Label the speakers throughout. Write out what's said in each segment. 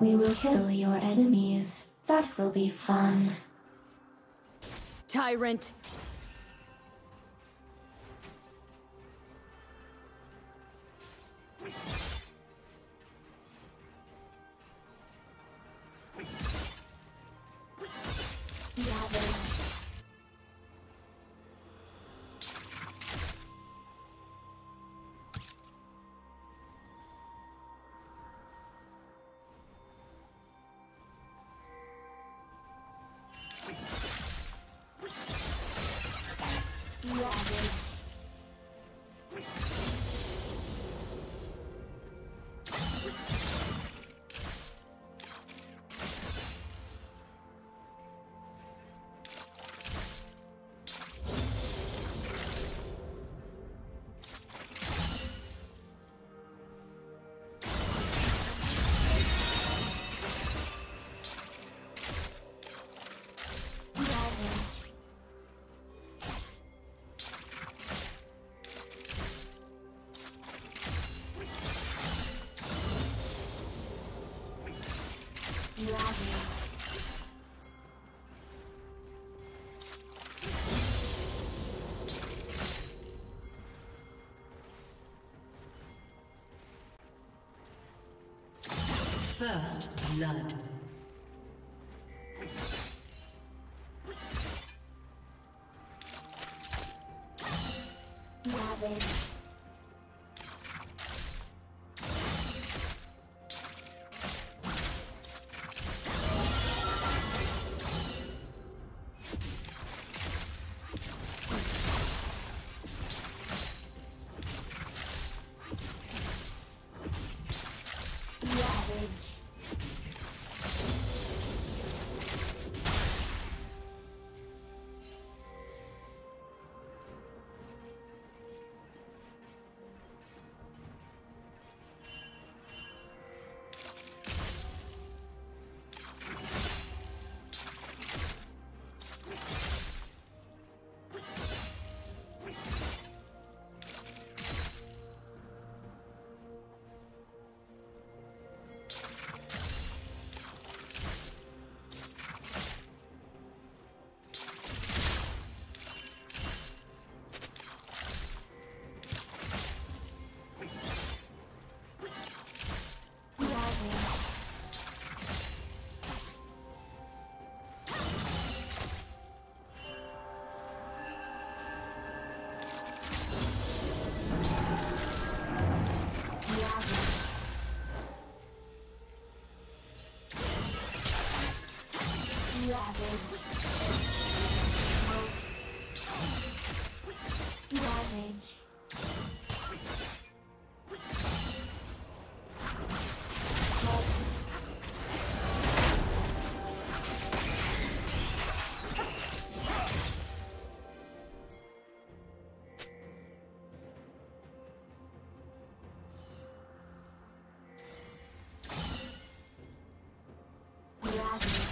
Speaker 1: We will kill your enemies. That will be fun.
Speaker 2: Tyrant!
Speaker 3: First blood.
Speaker 1: Savage. Gracias.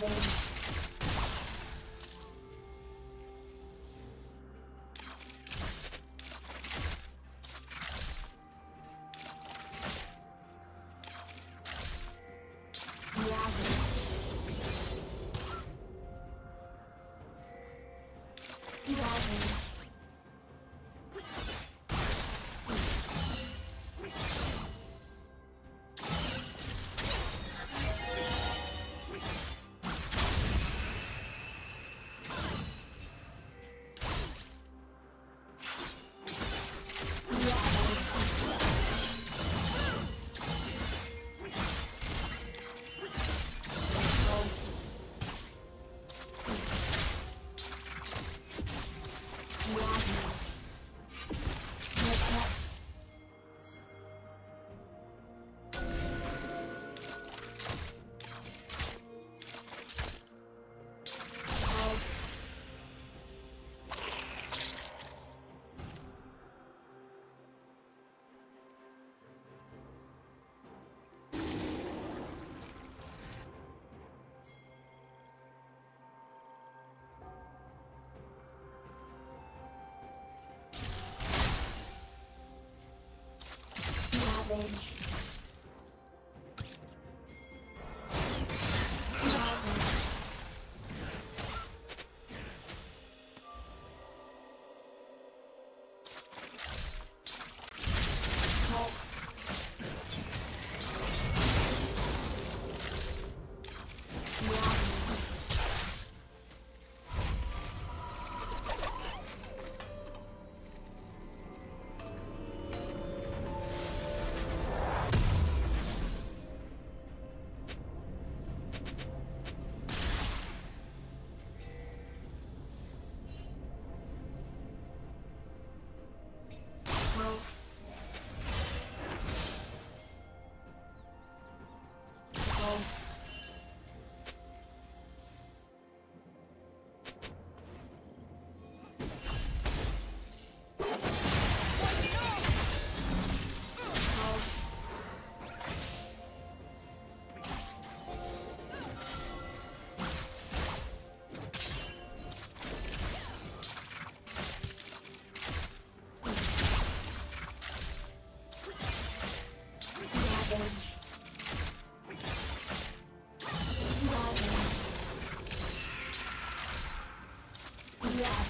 Speaker 1: Thank you. change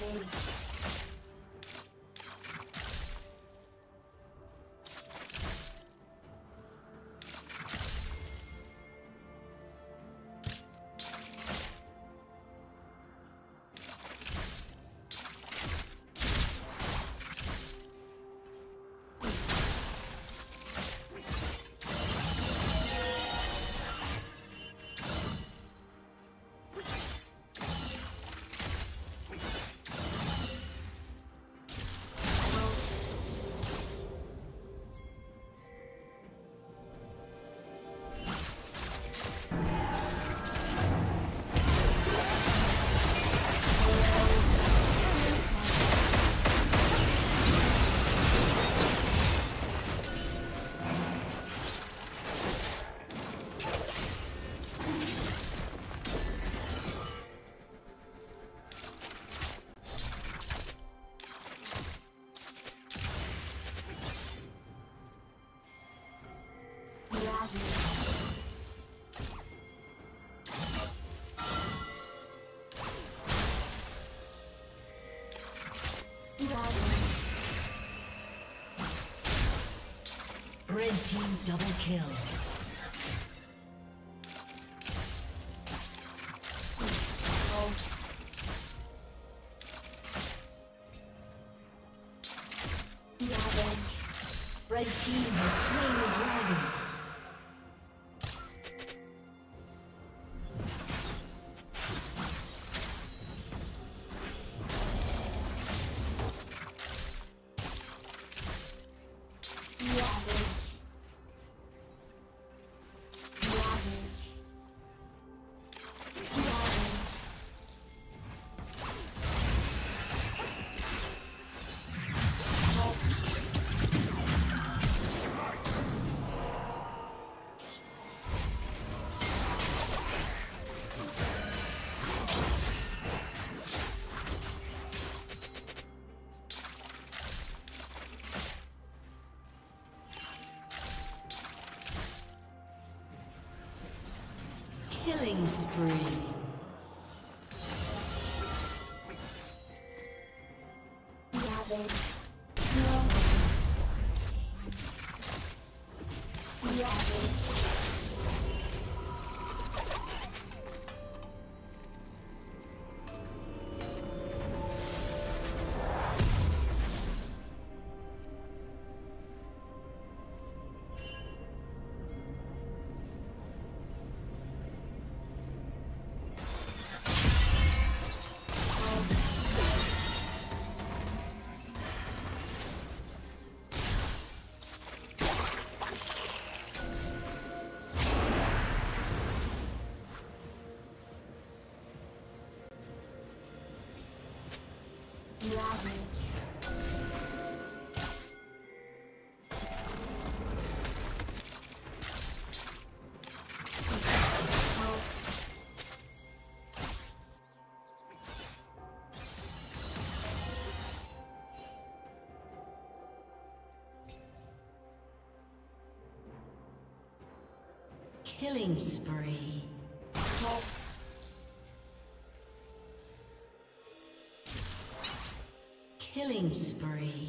Speaker 1: Rampage.
Speaker 3: Red team double kill. Red team has slain the dragon. Killing spree.
Speaker 1: Ravage.
Speaker 3: Killing spree.
Speaker 1: Pulse.
Speaker 3: Killing spree.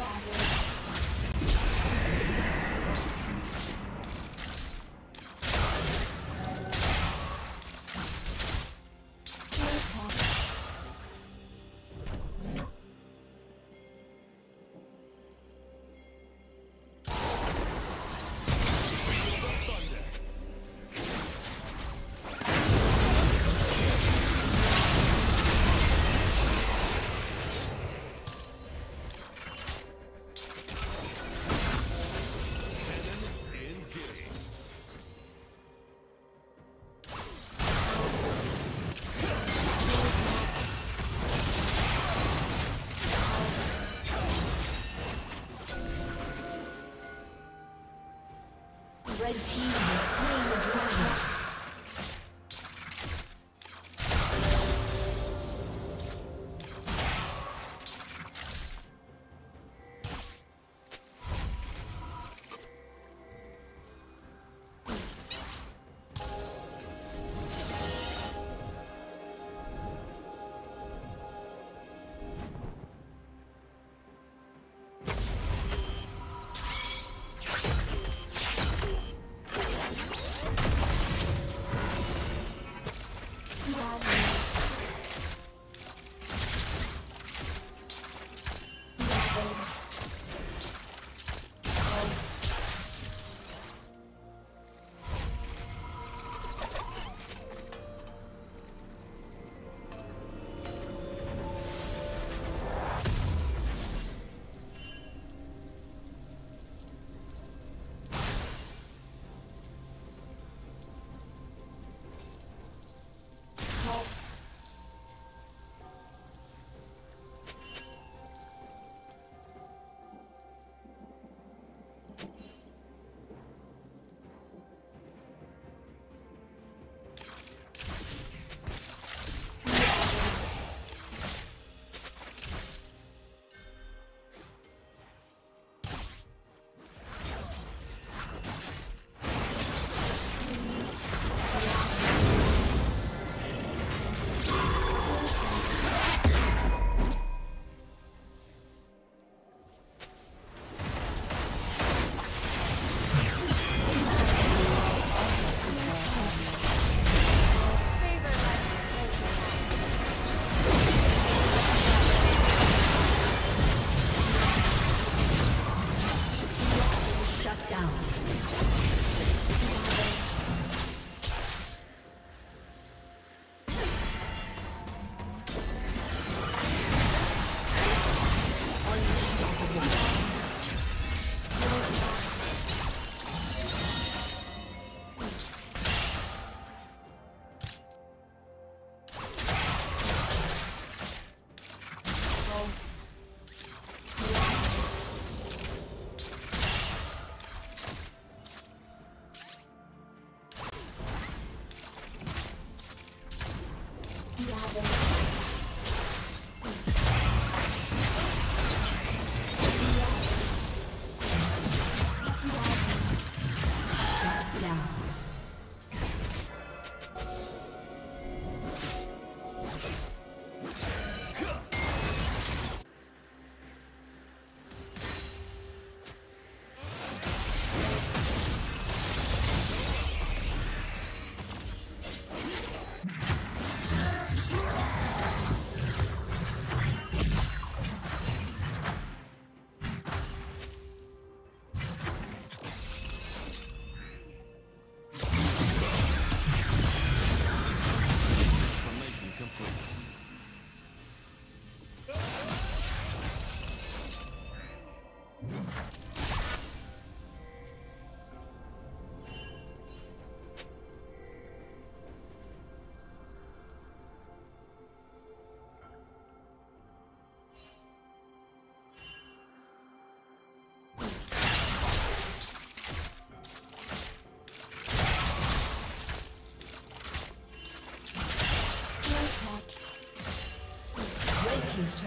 Speaker 3: Red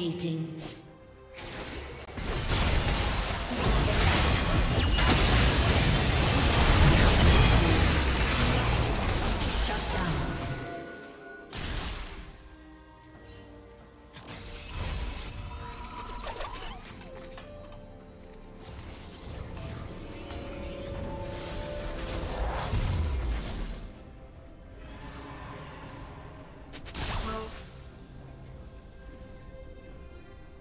Speaker 3: Dominating.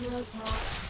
Speaker 1: Protect. Pulse.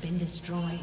Speaker 3: Been destroyed.